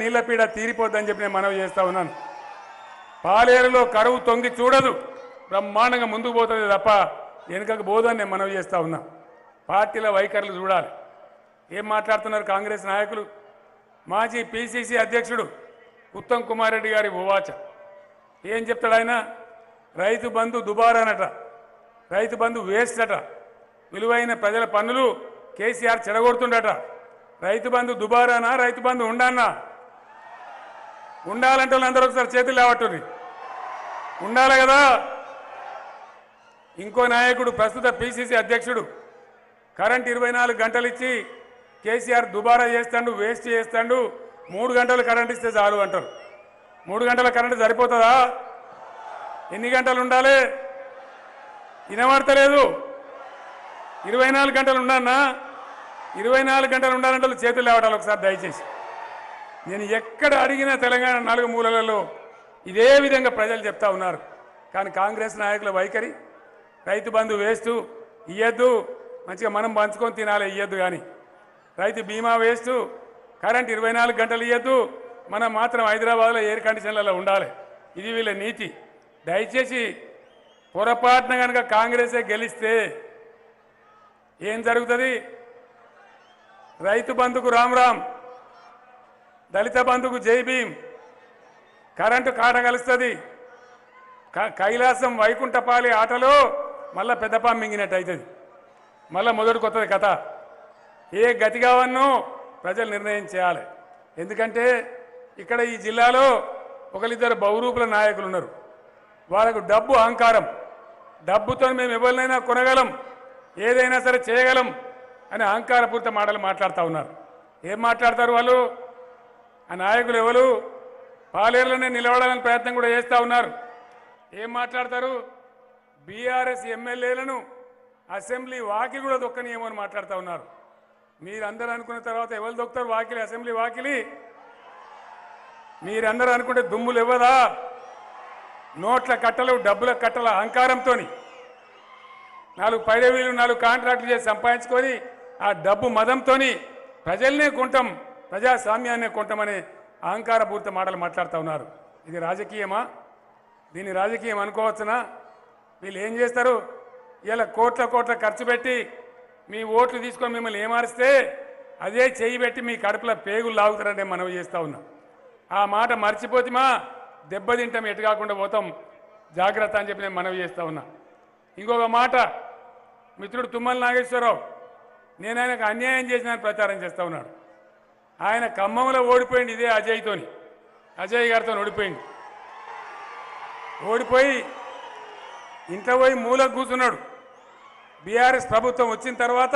నీళ్ళ పీడ తీరిపోద్దని చెప్పి నేను మనవి చేస్తా ఉన్నాను. పాలేరులో కరువు తొంగి చూడదు. బ్రహ్మాండంగా ముందుకు పోతుంది తప్ప వెనుకకు పోదని నేను మనవి చేస్తా ఉన్నా. పార్టీల వైఖరులు చూడాలి. ఏం మాట్లాడుతున్నారు కాంగ్రెస్ నాయకులు? మాజీ పిసిసి అధ్యక్షుడు ఉత్తమ్ కుమార్ రెడ్డి గారి ఉవాచ ఏం చెప్తాడు ఆయన? రైతు బంధు దుబారానట. రైతు బంధు వేస్ట్ అట విలువైన ప్రజల పన్నులు కేసీఆర్ చెడగొడుతుండట. రైతు బంధు దుబారానా? రైతు బంధు ఉండానా? ఉండాలంటే వాళ్ళందరూ ఒకసారి చేతులు లేవట్టుని ఉండాలి కదా? ఇంకో నాయకుడు ప్రస్తుత పిసిసి అధ్యక్షుడు కరెంట్ ఇరవై నాలుగు గంటలు ఇచ్చి కేసీఆర్ దుబారా చేస్తాడు వేస్ట్ చేస్తాడు మూడు గంటలు కరెంట్ ఇస్తే చాలు అంటారు. మూడు గంటల కరెంటు సరిపోతుందా? ఎన్ని గంటలు ఉండాలి? వినబడతలేదు. ఇరవై నాలుగు గంటలు ఉండన్నా ఇరవై నాలుగు గంటలు ఉండాలంటే చేతులు లేవటాలి ఒకసారి దయచేసి. నేను ఎక్కడ అడిగినా తెలంగాణ నాలుగు మూలలలో ఇదే విధంగా ప్రజలు చెప్తా ఉన్నారు. కానీ కాంగ్రెస్ నాయకుల వైఖరి రైతు బంధు వేస్తూ ఇయ్యద్దు మంచిగా మనం పంచుకొని తినాలి ఇయ్యద్దు కానీ రైతు బీమా వేస్తూ కరెంట్ ఇరవై నాలుగు గంటలు ఇయ్యద్దు మనం మాత్రం హైదరాబాద్లో ఎయిర్ కండిషన్లలో ఉండాలి. ఇది వీళ్ళ నీతి. దయచేసి పొరపాటున కనుక కాంగ్రెసే గెలిస్తే ఏం జరుగుతుంది? రైతు బంధుకు రామ్ రామ్. దళిత బంధుకు జై భీం కరెంటు కాట కలుస్తుంది. క- కైలాసం వైకుంఠపాలి ఆటలో మళ్ళా పెద్దపా మింగినట్టు అవుతుంది మళ్ళా మొదటికి వస్తుంది కథ. ఏ గతి కావన్నో ప్రజలు నిర్ణయం చేయాలి. ఎందుకంటే ఇక్కడ ఈ జిల్లాలో ఒకరిద్దరు బహురూపుల నాయకులు ఉన్నారు వాళ్ళకు డబ్బు అహంకారం. డబ్బుతో మేము ఎవరినైనా కొనగలం ఏదైనా సరే చేయగలం అని అహంకారపూరిత మాటలు మాట్లాడుతూ ఉన్నారు. ఏం మాట్లాడతారు వాళ్ళు? ఆ నాయకులు ఎవరు? పాలేరులోనే నిలబడాలని ప్రయత్నం కూడా చేస్తూ ఉన్నారు. ఏం మాట్లాడతారు? బీఆర్ఎస్ ఎమ్మెల్యేలను అసెంబ్లీ వాకి కూడా దొక్కనియమో అని మాట్లాడుతూ ఉన్నారు. మీరందరూ అనుకున్న తర్వాత ఎవరు దొక్కుతారు వాకిలి? అసెంబ్లీ వాకిలి? మీరందరూ అనుకుంటే దుమ్ములు ఇవ్వదా? నోట్ల కట్టలు డబ్బుల కట్టల అహంకారంతో నాలుగు పైడవీలు నాలుగు కాంట్రాక్టులు చేసి సంపాదించుకొని ఆ డబ్బు మదంతో ప్రజల్నే కొంటాం ప్రజాస్వామ్యాన్ని కొంటామనే అహంకారపూరిత మాటలు మాట్లాడుతూ ఉన్నారు. ఇది రాజకీయమా? దీన్ని రాజకీయం అనుకోవచ్చునా? వీళ్ళు ఏం చేస్తారు? ఇలా కోట్ల కోట్ల ఖర్చు పెట్టి మీ ఓట్లు తీసుకొని మిమ్మల్ని ఏమారిస్తే అదే చెయ్యి పెట్టి మీ కడుపులో పేగులు లాగుతారని మనవి చేస్తూ ఉన్నాం. ఆ మాట మర్చిపోతిమా దెబ్బతింటాం ఎటు కాకుండా పోతాం. జాగ్రత్త అని చెప్పి నేను మనవి చేస్తూ ఉన్నా. ఇంకొక మాట మిత్రుడు తుమ్మల నాగేశ్వరరావు నేను ఆయనకు అన్యాయం చేసిన ప్రచారం చేస్తూ ఉన్నాడు. ఆయన ఖమ్మంలో ఓడిపోయింది ఇదే అజయ్తోని. అజయ్ గారితో ఓడిపోయింది. ఓడిపోయి ఇంట్లో పోయి మూలకు కూర్చున్నాడు. బీఆర్ఎస్ ప్రభుత్వం వచ్చిన తర్వాత